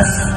Yes.